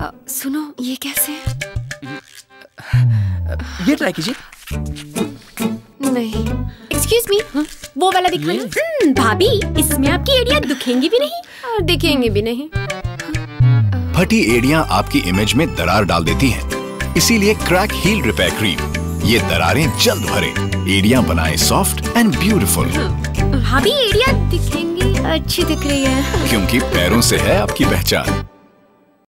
अ, सुनो ये कैसे? ये ट्राई कीजिए। नहीं। एक्सक्यूज मी वो वाला दिखाना। हम्म, भाभी इसमें आपकी एड़ियाँ दुखेंगी भी नहीं। और दिखेंगी भी नहीं। फटी एड़ियाँ आपकी इमेज में दरार डाल देती हैं। इसीलिए क्रैक हील रिपेयर क्रीम ये दरारें जल्द भरे। एड़ियाँ बनाए सॉफ्ट एंड ब्यूटीफुल भाभी एड़ियाँ दिखेंगी अच्छी दिख रही है। क्योंकि पैरों से है आपकी पहचान।